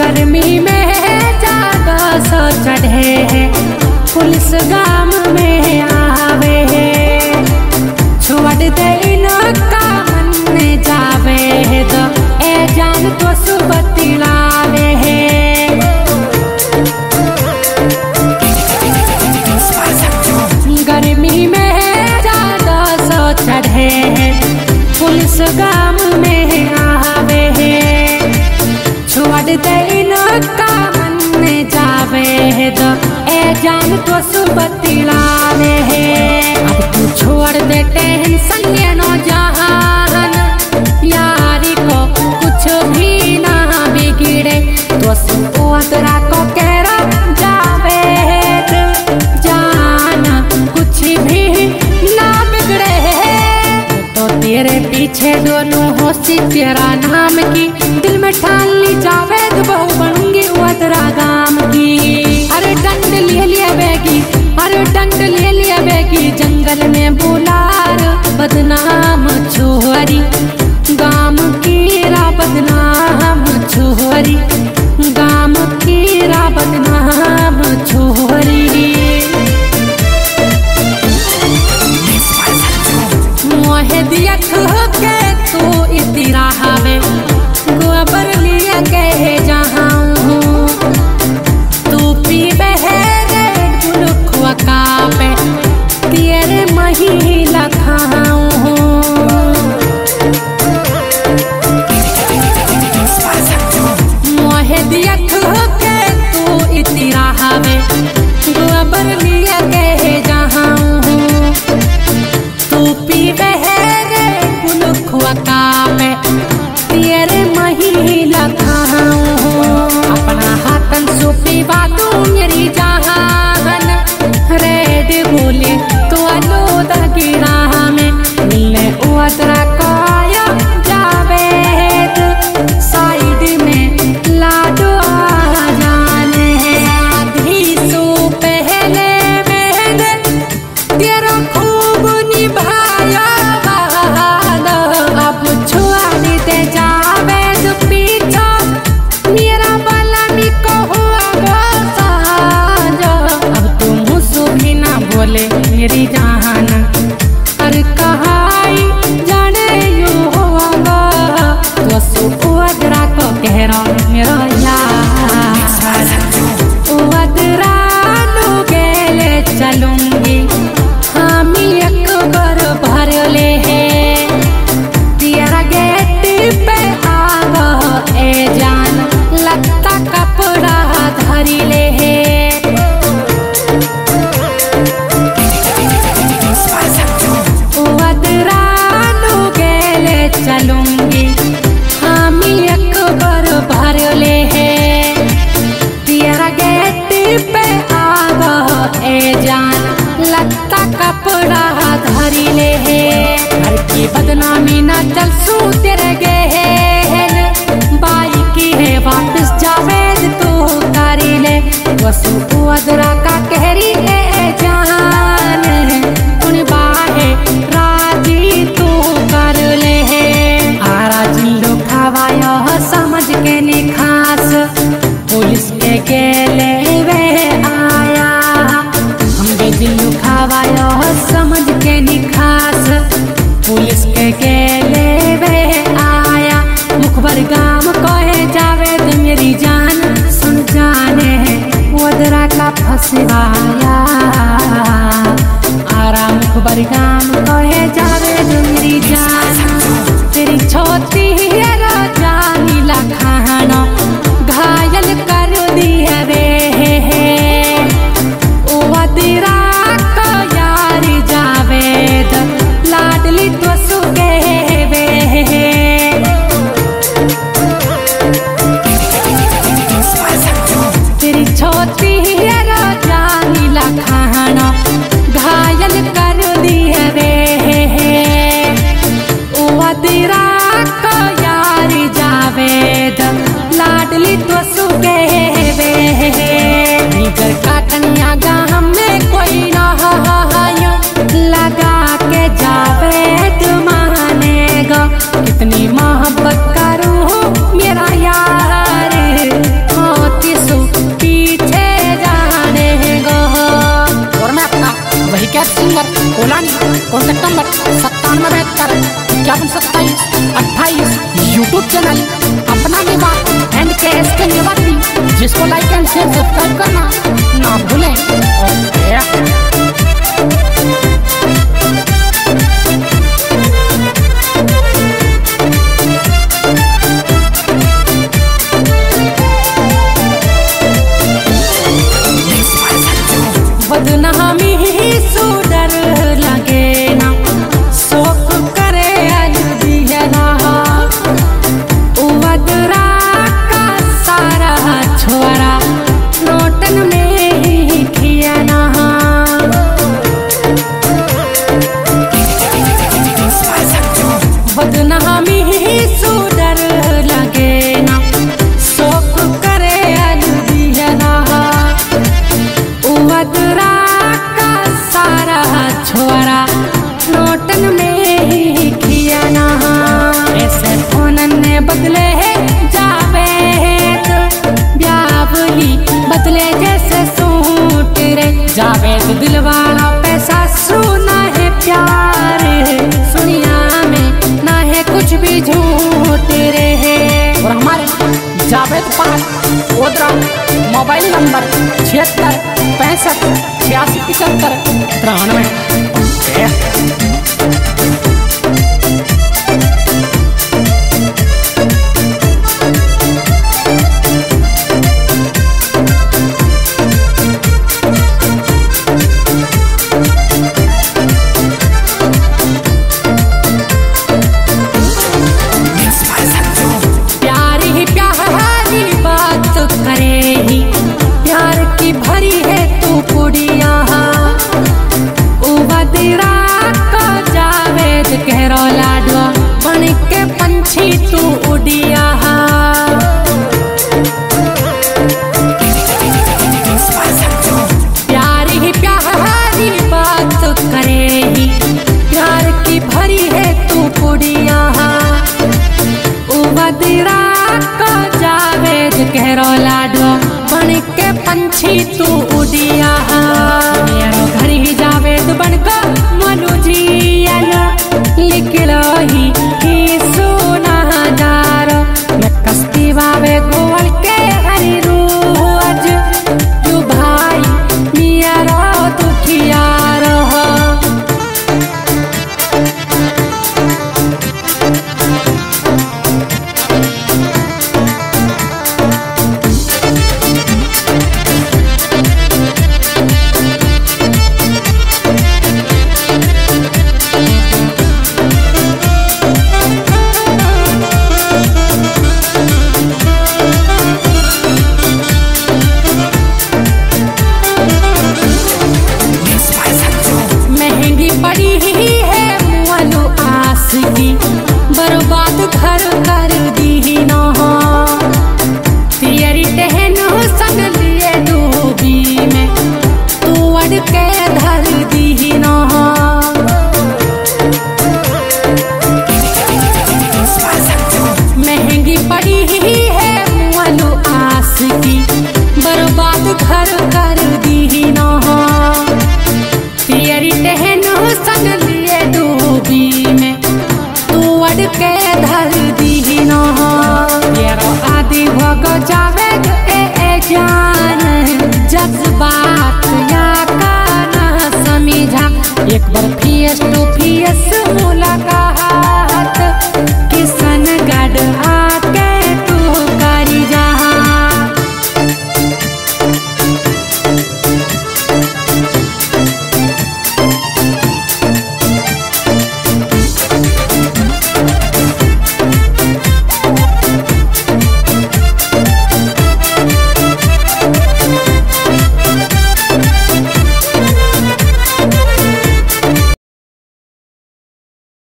गर्मी में जागा सो चढ़े हैं। पुलिस गाम बतिलावे है। छोड़ देते टेंशन ये नो जहान यारी को कुछ भी ना बिगड़े तो तोरा को केरा जावे। है जाना कुछ भी ना बिगड़े। तो तेरे पीछे दोनों हो सी तेरा नाम की, दिल में ठान ली जावे तो बहु बनूँगी वो गाम की। अरे दंड ले लिए बैगी हर डंड ले लिया बेगी जंगल में बुलार। बदनाम छोरी गाम की रा बदनाम छोरी हावे दुआ लिया कहे, जहाँ तू पी बहरे मुलुखवा कापे तेरे महिला खाऊं अपना हाथन सुपी बातों मेरी जहाँ रेड बोले तो अलो गहरा मेरा कपड़ा धरी ले है। की बदनामी न चल ले आया मुखबर गे जावेद मेरी जान जाने है। वो दरा का फसवा कॉन्टैक्ट नंबर सत्तानवे बहत्तर इक्यावन सत्ताईस, अट्ठाईस यूट्यूब चैनल अपना निवास एंड के एस के निवासी, जिसको लाइक एंड शेयर सब्सक्राइब करना ना भूल। का सारा छोरा। दिलवाड़ा पैसा सोना है प्यार सुनिया में ना है कुछ भी झूठ तेरे है। और हमारे जावेद पास गोदरा मोबाइल नंबर छिहत्तर, पैंसठ, छियासी, पचहत्तर, तिरानवे। की तू eres.